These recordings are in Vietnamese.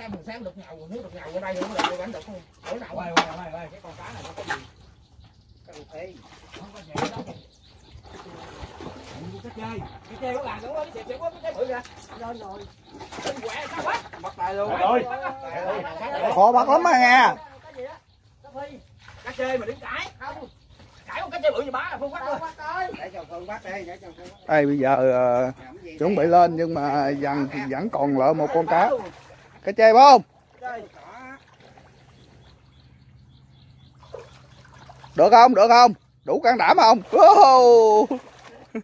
sáng sáng được nhậu nước được nhậu ở đây cũng được bánh được không ở nào quay quay quay quay cái con cá này nó có gì cái đồ phê không có nhẹ đâu cái chơi cái chơi nó làm đúng không cái chơi quá cái chơi bự ra rồi rồi Tinh quẹ sao quá bắt tay luôn rồi khó bắt lắm á nghe cái cá chơi mà đứng cãi không cãi con cá chơi bự gì bá là phương bắt thôi để cho phương bắt đi để cho phương bắt đây bây giờ gì chuẩn bị lên nhưng mà dần thì vẫn còn lỡ một con cá. Cá chê phải không? Được không? Được không? Đủ can đảm không? Wow.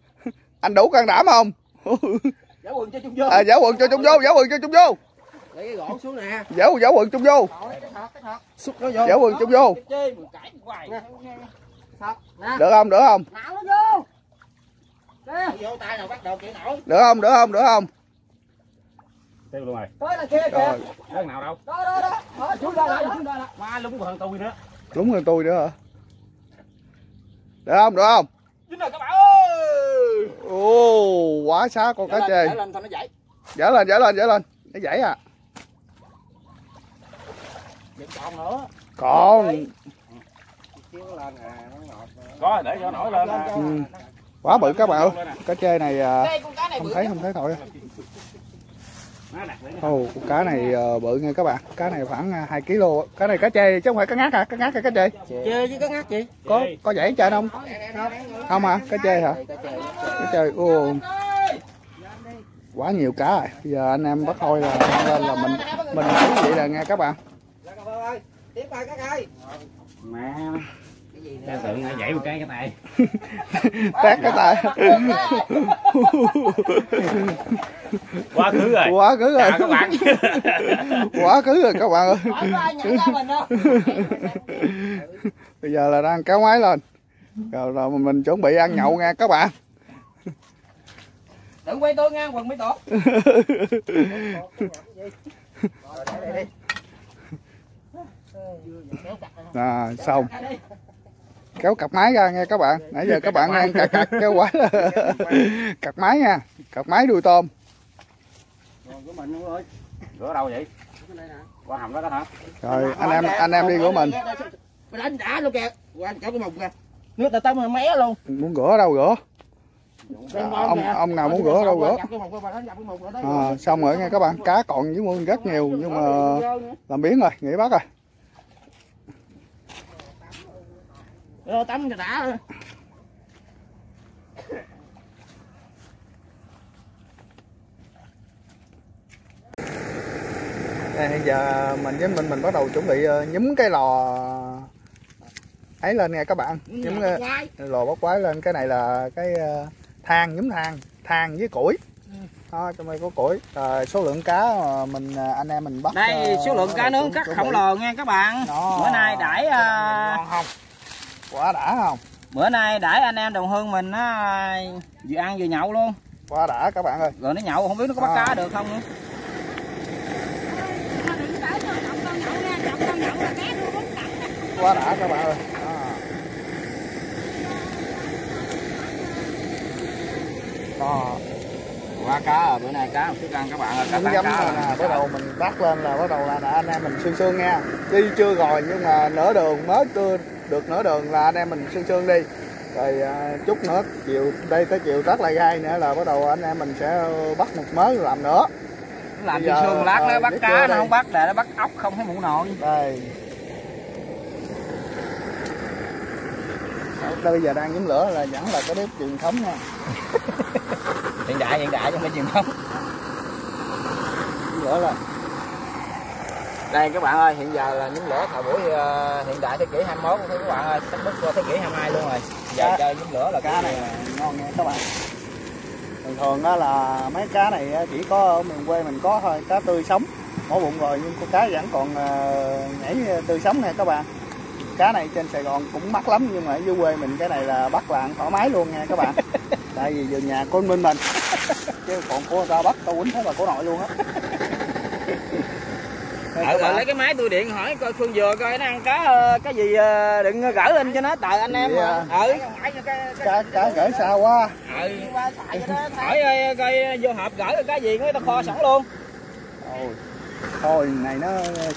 anh đủ can đảm không? Giả quần cho chung vô. À, giả quần cho chung vô giả quần cho chung vô. Lấy cái gỗ xuống nè. Giả giả quần chung vô. Thật xúc nó vô. Giả quần chung vô được không được không? Nào nó vô. Nó vô tay nào bắt đầu chịu nổi được không được không được không? Tiêu luôn rồi tới là kia kìa. Đất nào đâu? Đó đó đó. Đó xuống ra lại xuống ra lại. Má lúng hơn tôi nữa. Đúng rồi tôi nữa hả? Được không được không? Dính rồi các bạn ơi. Ồ quá xá con cá chê. Để lên nó dậy? Dở lên dở lên dở lên. Nó dãy à. Vẫn còn nữa. Còn chiếu lên nè nó ngọt nè. Có để cho nổi lên à. Ừ. quá bự các bạn ơi cá chê này à, đây con cá này không thấy không thấy thôi má đặt lên Ồ, con cá này bự nha các bạn. Cá này khoảng à, 2 kg. Cá này cá chê chứ không phải cá ngát hả? Cá ngát hay cá chê? chơi với có ngắt gì Có có dãy trên không? Không hả? Cá chê hả? Cá chê. Ồ, quá nhiều cá rồi. Bây giờ anh em bắt thôi là lên là mình mình vậy là nghe các bạn. Ơi tiếp tay các ơi má tượng lại dãy một cái cái tay Tát cái tay. quá khứ rồi Quá khứ rồi. chào các bạn Quá khứ rồi các bạn ơi. Bây giờ là đang kéo máy lên. Rồi, rồi mình chuẩn bị ăn nhậu nha các bạn. đừng quay tôi ngang quần mới tốt À, xong. Kéo cặp máy ra nha các bạn. Nãy giờ các bạn đang cạc cạc kéo quá. Cặp máy nha. Cặp máy đuôi tôm. Còn của mình luôn ơi rửa đâu vậy? Qua hầm đó đó hả? Rồi anh em anh em đi của mình. Mình đánh đã luôn kìa. Qua chỗ cái mùng kìa. Nước tao tao mà mé luôn. Muốn rửa đâu rửa? Ông ông nào muốn rửa đâu rửa? à, xong rồi nha các bạn. Cá còn dưới mương rất nhiều nhưng mà làm biến rồi nghỉ bắt rồi Rồi tắm cho đã. Đây, hiện giờ mình với mình mình bắt đầu chuẩn bị ờ, nhúm cái lò ấy lên nha các bạn. Nhúm cái lò bốc quái. lên. Cái này là cái ờ, than nhúm than. Than với củi. Đó, trong đây có củi. Rồi số lượng cá mà mình ờ, anh em mình bắt đây ờ, số lượng cá nướng cắt khổng lồ nha các bạn. Đó. bữa nay đãi à, ngon không quá đã không? Bữa nay đãi anh em đồng hương mình á vừa ăn vừa nhậu luôn. Quá đã các bạn ơi. Rồi nó nhậu không biết nó có bắt À. cá được không nữa. Quá đã các bạn ơi. Đó. Đó. qua cá rồi bữa nay cá một sức ăn các bạn ơi cá cá là, bắt đầu mình bắt lên là bắt đầu là, là anh em mình sương sương nha đi chưa rồi nhưng mà nửa đường mới đưa được nửa đường là anh em mình sương sương đi. Rồi à, chút nữa chiều đây tới chiều tắt lại gai nữa là bắt đầu anh em mình sẽ bắt một mớ làm nữa. Làm giờ, xương lát nó bắt cá nó không bắt để nó bắt ốc không thấy mũ nồi. Đây. Bây giờ đang nhóm lửa là vẫn là cái bếp truyền thống nha. Hiện đại hiện đại chứ không phải truyền thống. Lửa là đây các bạn ơi hiện giờ là nhóm lửa thời buổi ờ, hiện đại thế kỷ 21 thôi các bạn ơi sắp bước qua thế kỷ 22 luôn rồi. Giờ Cá- chơi nhóm lửa là cá này. Là ngon nha các bạn. Thường thường á là mấy cá này chỉ có ở miền quê mình có thôi cá tươi sống. Mổ bụng rồi nhưng con cá vẫn còn ờ, nhảy tươi sống nè các bạn. Cá này trên Sài Gòn cũng mắc lắm nhưng mà ở dưới quê mình cái này là bắt là ăn thoải mái luôn nha các bạn. Tại vì vườn nhà của Minh mình. Chứ còn của người ta bắt tao quýnh thấy bà của nội luôn á Đây, Ờ, các bà bạn. lấy cái máy tôi điện hỏi coi Phương vừa coi nó ăn cá ờ, cái gì ờ, đừng gỡ lên cho nó tờ anh em à? Ừ. cá cá gửi sao quá Ừ. Hỏi ờ, coi vô hộp gỡ cái gì người ta kho sẵn luôn. thôi thôi này nó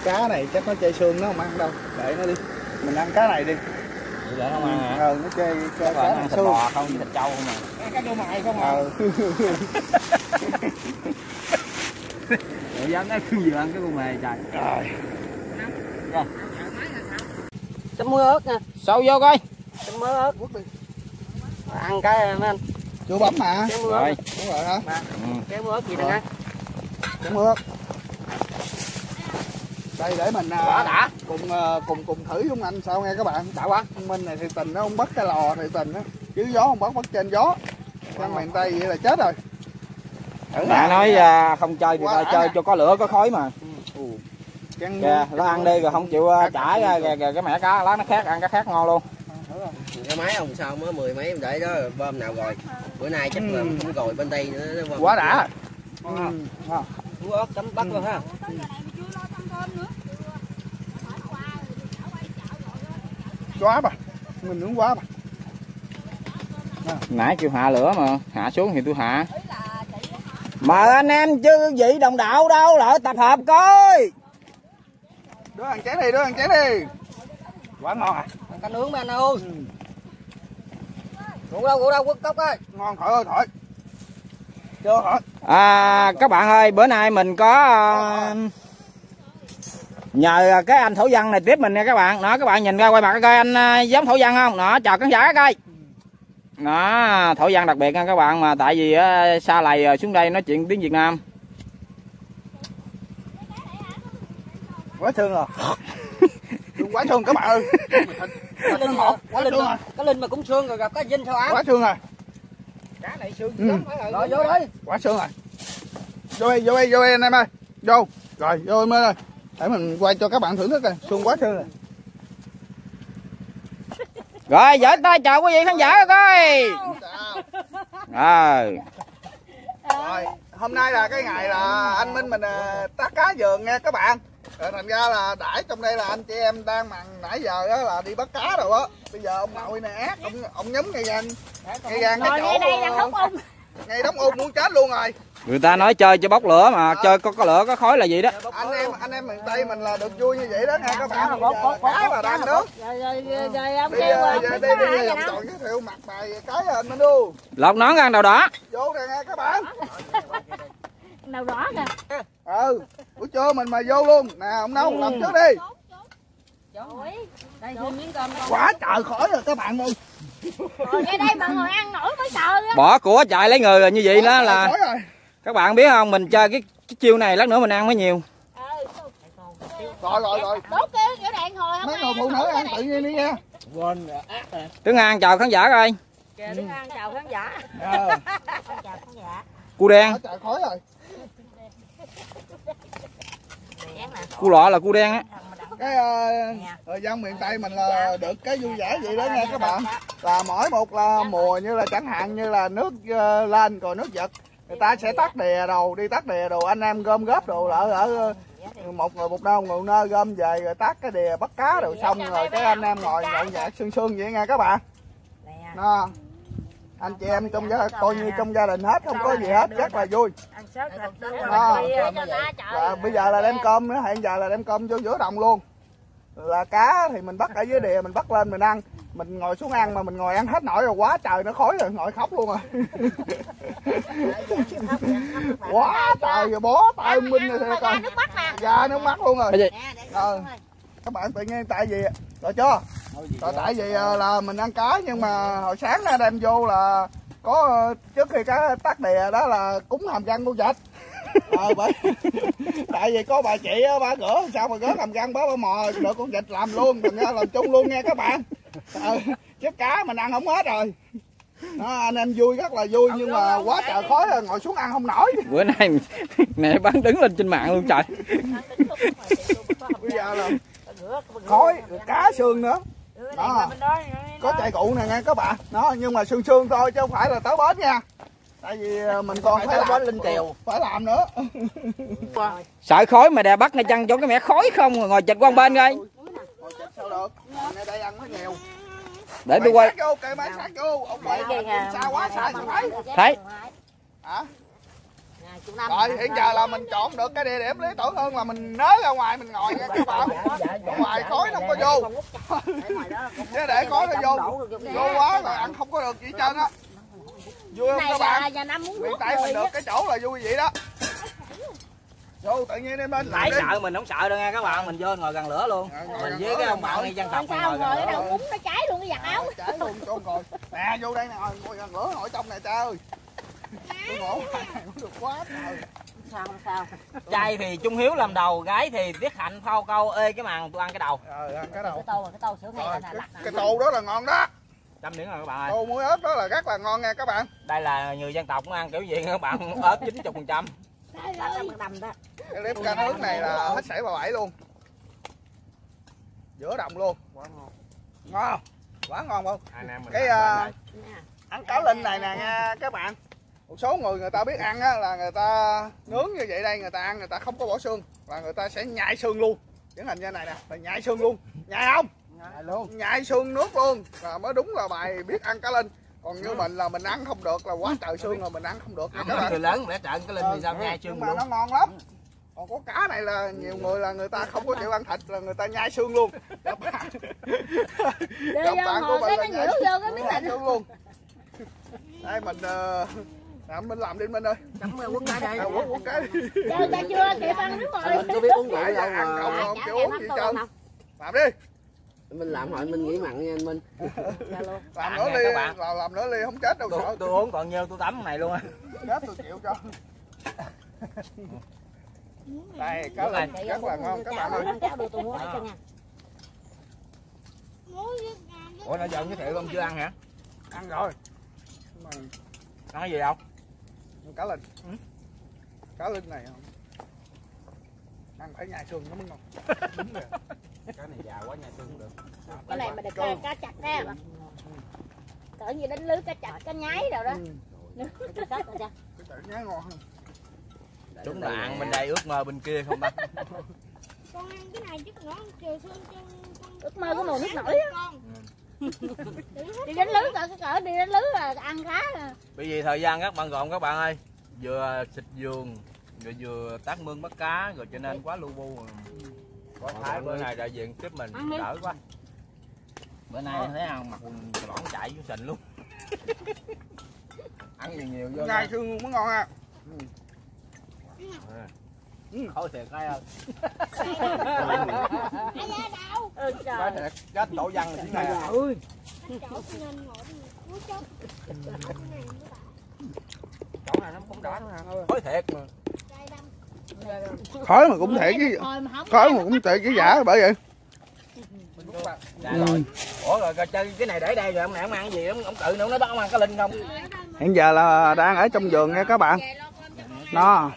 cá này chắc nó chơi xương nó không ăn đâu để nó đi mình ăn cá này đi để không ăn hả? ờ nó chơi Các cá, cá bạn thịt bò không thịt trâu không à. cái vô mày không à ờ Vừa ăn cái con mề trời. rồi chấm muối ớt nha Sâu vô coi. chấm muối ớt ăn cái mấy anh chưa bấm mà chấm muối ớt Rồi. đúng rồi hả Ừ. chấm muối ớt gì nè nha Cảm ơn. Đây để mình à, Quá đã. cùng à, cùng cùng thử với ông anh sao nghe các bạn. Đã quá. Ông Minh này thì tình nó không bắt cái lò thì tình á. Chứ gió không bắt bắt trên gió. Sang miền Tây vậy là chết rồi. Mẹ nói à, không chơi thì thôi đã chơi cho có lửa có khói mà. Chăn Kìa, nó ăn đi rồi không chịu à, trả ra kìa, kìa, cái mẹ cá lá nó khác ăn cái khác ngon luôn. cái máy ông sao mới mười mấy để đó bơm nào rồi bữa nay chắc là không rồi bên đây nữa. Quá đã. Ừ. muối ớt chấm bắt luôn ha Quá bà. Mình nướng quá bà. Nãy kêu hạ lửa mà, hạ xuống thì tôi hạ. Mà anh em chứ vị đồng đạo đâu, lại tập hợp coi. Đứa ăn chén đi, đứa ăn chén đi. Quá ngon à. ăn cá nướng mấy anh ơi rượu đâu rượu đâu quất cốc ơi Ngon thổi ơi thổi. Chưa thổi. À, các bạn ơi, bữa nay mình có à, nhờ cái anh thổ văn này tiếp mình nha các bạn. Đó, các bạn nhìn ra quay mặt coi anh à, giống thổ văn không? Đó, chào khán giả coi. Đó, thổ văn đặc biệt nha các bạn mà tại vì á, xa lầy rồi xuống đây nói chuyện tiếng Việt Nam. Quá thương rồi. Thương quá thương các bạn ơi. cá linh mà cá linh mà cá linh mà cũng xương rồi gặp cá dinh sao áo Quá thương rồi. cá này xương Ừ. rồi vô đấy quá sướng rồi. Vô đây vô đây vô đây anh em ơi. Vô. Rồi vô em ơi. Để mình quay cho các bạn thưởng thức coi. Sướng quá sướng rồi Rồi, giở tay chào quý vị khán giả coi. Rồi. rồi hôm nay là cái ngày là anh Minh mình à, tác cá vườn nha các bạn. Rồi thành ra là đãi trong đây là anh chị em đang mặn nãy giờ đó là đi bắt cá rồi á. Bây giờ ông nội ác ông ông nhấm ngay gan ngay gan cái chỗ. ngay đây đang hút ngay đóng ung muốn chết luôn rồi. Người ta nói chơi cho bốc lửa mà chơi có có lửa có khói là gì đó. anh em anh em miền tây mình là được vui như vậy đó nha các bạn. bây giờ là cá là đang biết đi đi đi đâu chọn giới thiệu mặt bài cái anh Minh đu Lột nón ăn đầu đỏ. vô nè nghe các bạn. Đầu đỏ kìa. Ừ buổi trưa mình mà vô luôn. Nè ông nấu làm trước đi. Ủi, đây thêm miếng cơm con. Quá trời khỏi rồi các bạn ơi đây mà ngồi ăn nổi mới sợ á Bỏ của chạy lấy người rồi như vậy đó là các bạn biết không mình chơi cái, cái chiêu này lát nữa mình ăn mới nhiều. Ừ. Rồi rồi rồi. Đốt cái kiểu đèn hồi không mấy ai người phụ nữ ăn tự nhiên đi nha. Quên ác rồi. Tướng An chào khán giả coi. Kìa đứng ăn chào khán giả. Ờ. Chào khán giả cu đen. Trời khỏi rồi. Cu lọ là cu đen á cái ờ, thời gian miền tây mình là được cái vui vẻ vậy đó nha các bạn. là mỗi một là mùa như là chẳng hạn như là nước ờ, lên rồi nước giật người ta sẽ tắt đè đầu đi tắt đè đồ anh em gom góp đồ ở ở ờ, một người một đâu người nơi gom về rồi tắt cái đè bắt cá rồi xong rồi cái anh em ngồi nhậu nhẹt sương sương vậy nha các bạn. Nè nó anh chị em trong gia coi như trong gia đình hết không có gì hết rất là vui. Ăn sớt thịt đúng rồi cho ta trời và bây giờ là đem cơm nữa hiện giờ là đem cơm vô giữa đồng luôn là cá thì mình bắt ở dưới đìa mình bắt lên mình ăn. Mình ngồi xuống ăn mà mình ngồi ăn hết nổi rồi quá trời nó khói rồi ngồi khóc luôn rồi quá trời rồi bó tay minh rồi ra mắt nè da nước mắt luôn rồi. Ờ. các bạn tự nhiên tại vì rồi chưa? Rồi tại vì ờ, là mình ăn cá nhưng mà hồi sáng ra đem vô là có ờ, trước khi cá tắt đè đó là cúng hàm răng con vịt ờ bởi tại vì có bà chị á bà gỡ sao mà gỡ hàm răng bá bà mò được con vịt làm luôn ra làm chung luôn nha các bạn. Ờ, chứ cá mình ăn không hết rồi. Đó, anh em vui rất là vui nhưng mà quá trời khói rồi ngồi xuống ăn không nổi. Bữa nay nè bán đứng lên trên mạng luôn trời. Bây giờ là khói cá xương nữa. Đó. có chạy cụ này nghe các bạn. Đó nhưng mà sương sương thôi chứ không phải là tới bến nha tại vì ờ, mình còn phải làm. linh kiều phải làm nữa. Sợ khói mà đè bắt ngay chăng cho cái mẹ khói không? Rồi ngồi chịch qua bên coi. Ngồi chết sao được? Ngay đây ăn nó nhiều. Để tôi quay. quá thì thấy thấy. Hả? Chục năm. Rồi hiện giờ là mình chọn được cái địa điểm lý tưởng hơn là mình nới ra ngoài mình ngồi nha các bạn ở ngoài khói nó không có vô. Chứ để khói nó vô. vô quá là ăn không có được gì hết trơn á vui không các bạn? này nhà năm muốn tại mình được cái chỗ là vui vậy đó. Vô tự nhiên đem bên nãy đi. sợ mình không sợ đâu nha các bạn mình vô ngồi gần lửa luôn. Mình với cái ông bạn đi. dân tộc Còn mình sao ngồi ngồi gần cái lửa đầu luôn. cúng nó cháy luôn cái giặt áo. cháy luôn cho ngồi. Nè vô đây nè ngồi gần lửa ngồi trong này cha ơi. Tôi ngủ này cũng được quá trời. Sao sao. Trai thì trung hiếu làm đầu gái thì tiết hạnh phao câu ê cái màn tôi ăn cái đầu. Ờ ăn cái đầu. Cái tô cái tô sữa hay cái, là lặt cái tô đó là ngon đó trăm miếng rồi các bạn ơi. Tô muối ớt đó là rất là ngon nha các bạn. Đây là người dân tộc cũng ăn kiểu gì các bạn? Ớt chín chục phần trăm. Cái clip cá nướng này là hết sảy bà bảy luôn. Giữa đồng luôn. Ngon. Không quá ngon không cái đây. ăn cá linh này nè nha các bạn. Một số người người ta biết ăn á là người ta nướng như vậy đây người ta ăn người ta không có bỏ xương. Và người ta sẽ nhai xương luôn. Điển hình như này nè là nhai xương luôn. Nhai không nhai luôn. Nhai xương nước luôn. Là mới đúng là bài biết ăn cá linh. Còn như mình là mình ăn không được là quá trời xương rồi mình ăn không được bạn. người lớn để trận cái linh thì sao? Ừ, nhai nhưng xương mà luôn. nó ngon lắm. Còn có cá này là nhiều người là người ta không có chịu ăn thịt là người ta nhai xương luôn. Các bạn. Của mình cái là nó nhảy nhiễu vô cái miếng nhai thịt. xương luôn. Đây mình uh, làm mình làm đi mình ơi. Quất cái đây. À, quất quất cái đi. Ta chưa kịp ăn nước rồi. mình có biết uống rượu đâu ăn không mà không chịu uống gì trơn. làm đi mình làm hồi mình nghĩ mặn nha anh minh. Làm Ăn nữa ly bạn. làm, làm nữa ly không chết đâu tôi, sợ. tôi uống còn nhiêu tôi tắm này luôn á. Chết tôi chịu cho. Đây cá linh rất là ngon các bạn ơi. ủa nãy giờ giới thiệu không chưa ăn hả? Ăn rồi. Mà ăn cái gì đâu ăn cá linh cá linh này không ăn phải nhai xương nó mới ngon đúng rồi. Cái này già quá nha xương được. Cái này mà được cá, cá chặt ra cỡ như đánh lưới cá chặt cá nhái rồi đó. Ừ, rồi tự nhái ngon hơn. Đúng là ăn bên đây ước mơ bên kia không ta? Con ăn cái này chứ nó trừ xương chân con ước mơ cái mùa nước nổi á. con. Đi đánh lưới cỡ cỡ đi đánh lưới là ăn khá à bởi vì thời gian rất bận rộn các bạn ơi vừa xịt giường rồi vừa tác mương bắt cá rồi cho nên quá lu bu. Có thái bữa nay đại diện tiếp mình đỡ quá. Bữa nay thấy không? Mặc quần lõn chạy vô sình luôn. Ăn nhiều nhiều vô nhai xương mới ngon à. Thôi thiệt cái ơi ai da đâu ừ cái trời. thiệt cái tổ văn là tiếng này à. anh chỗ này nó bảo chỗ này nó cũng đỏ thôi thiệt mà khói mà cũng thiệt chứ thôi mà không khói mà cũng thiệt chứ giả bởi vậy. Dạ rồi. Ủa rồi, rồi chơi cái này để đây rồi ông này ông ăn cái gì ông, ông tự nữa nó bắt ông ăn cái linh không? Hiện giờ là đang ở trong vườn nha các bạn. Nó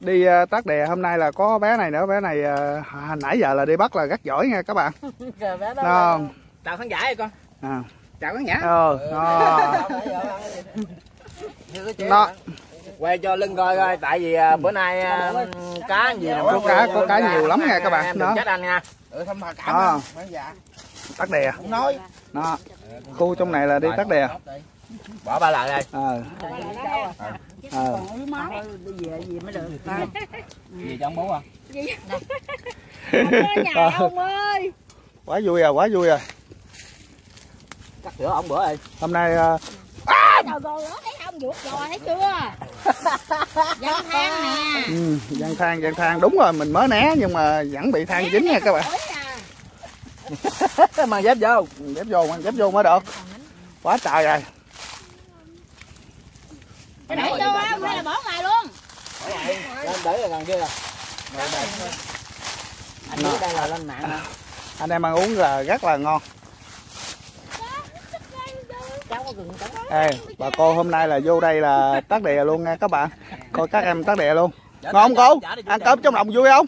đi uh, tác đè hôm nay là có bé này nữa bé này uh, hồi nãy giờ là đi bắt là rất giỏi nha các bạn. Nó chào khán giả ơi con. À, chào khán giả. Ờ nó nó quay cho lưng coi coi tại vì à, bữa nay à, cá gì Có cá- có cá nhiều lắm nha các bạn. em Đó. chết anh nha. Ừ thăm bà Đó. cảm tác đè không nói. Nó khu trong này là đi tác đè bỏ ba lại đây. Ờ. Ờ. Gì trong bố à? Nhà ông ơi. Quá vui rồi quá vui rồi cắt sữa ông bữa ơi. À, hôm nay đó thấy không vuột rồi thấy chưa? Dân than nè. Ừ, gian thang gian thang. Đúng rồi mình mới né nhưng mà vẫn bị than dính nha các bạn. nè mang dép vô dép vô mang dép vô mới được. Quá trời rồi. Cái để vô á hay là bỏ ngoài luôn. Lên để là gần kia rồi anh biết đây là lên mạng hả? Anh em ăn uống là rất là ngon. Cháu có gừng trắng Ê, bà cô hôm nay là vô đây là tác đè luôn nha các bạn. Coi các em tác đè luôn. Ngon không cô? Ăn cơm trong lòng vui không?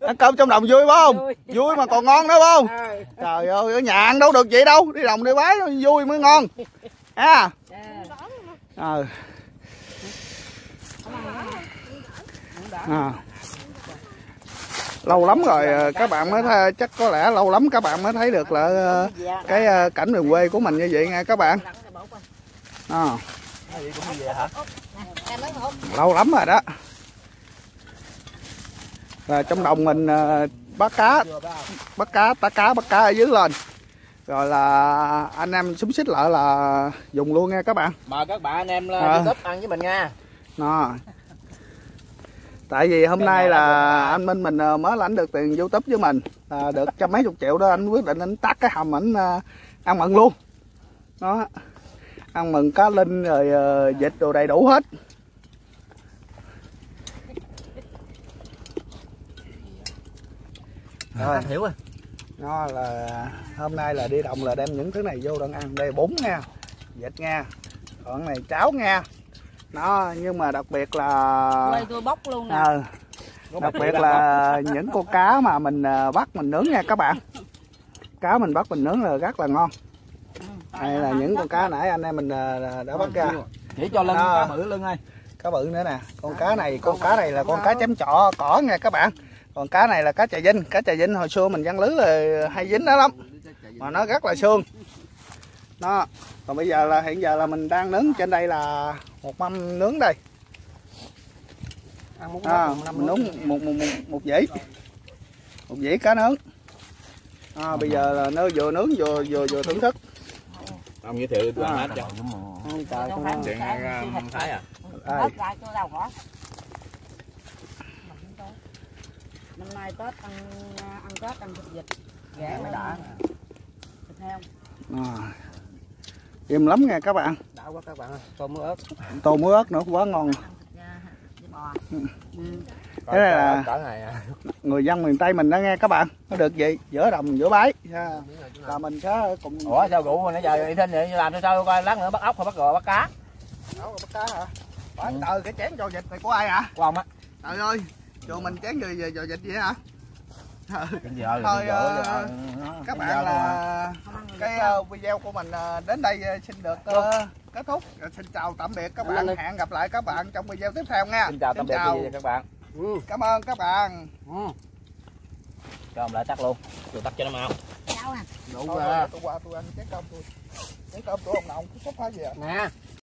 Ăn cơm trong lòng vui phải không? Vui. Mà còn ngon nữa phải không? Trời ơi ở nhà ăn đâu được vậy đâu. Đi đồng đi bái vui mới ngon. À ờ à. lâu lắm rồi ờ, các bạn mới thấy, chắc có lẽ lâu lắm các bạn mới thấy được là ờ, cái ờ, cảnh miền quê của mình như vậy nha các bạn à. lâu lắm rồi đó. Rồi trong đồng mình ờ, bắt cá bắt cá tá cá bắt cá ở dưới lên. Rồi là anh em súng xích lại là dùng luôn nha các bạn. Mời các bạn anh em lên youtube ăn với mình nha. Đó. tại vì hôm nay là anh Minh mình mới lãnh được tiền youtube với mình. Là được trăm mấy chục triệu đó anh quyết định anh tắt cái hầm ảnh ăn mừng luôn. Đó ăn mừng cá linh rồi ờ, vịt đồ đầy đủ hết. Rồi. Hiểu rồi. Nó là hôm nay là đi đồng là đem những thứ này vô đang ăn. Đây bún nha vịt nha còn này cháo nha. Nó nhưng mà đặc biệt là quay tôi bóc luôn nè. Ờ, đặc biệt là những con cá mà mình ờ, bắt mình nướng nha các bạn. Cá mình bắt mình nướng là rất là ngon đây là những con cá nãy anh em mình ờ, đã bắt ra. chỉ cho lưng cá bự lưng ơi. Cá bự nữa nè. Con cá này con cá này là con cá chấm trọ cỏ nha các bạn. Còn cá này là cá trà vinh. Cá trà vinh hồi xưa mình văn lưới là hay dính đó lắm. Mà nó rất là xương. Nó còn bây giờ là hiện giờ là mình đang nướng trên đây là một mâm nướng đây. À, mình nướng. một một một, một dĩ một dĩ cá nướng. À, bây giờ là nó vừa nướng vừa vừa vừa thưởng thức ông giới thiệu tôi À. ăn hết cho Ôi trời Không con phải. chuyện không thấy à? Hết lại tôi đâu có. Năm nay tết ăn ăn tết ăn thịt vịt. Ghẻ mới đã thịt heo. À. im lắm nha các bạn. Đã quá các bạn ơi tôm ớt. Tô muối ớt nữa quá ngon. Thịt thịt bò ừ. Cái này là- cỡ này à. người dân miền tây mình đã nghe các bạn. Nó được gì giữa đồng giữa bãi à, là mình sẽ cùng ủa sao rượu nãy giờ đi thinh vậy? Làm sao sao coi lát nữa bắt ốc hay bắt gò bắt cá? Nấu bắt cá hả? Phải từ cái chén cho vịt này của ai hả? Của ông á. Trời ơi cho mình chén gì giờ vịt vậy hả? Thôi, là- các bạn là cái ờ, video của mình ờ, đến đây xin được kết thúc. Xin chào tạm biệt các bạn. Hẹn gặp lại các bạn trong video tiếp theo nha. Xin chào tạm biệt các bạn cảm ơn các bạn. Cho ông lại tắt luôn. Tôi tắt cho nó mau. Đâu nè Thôi, thôi, tôi qua tôi ăn chén cơm tôi. Chén cơm của ông nào cũng sắp phá về nè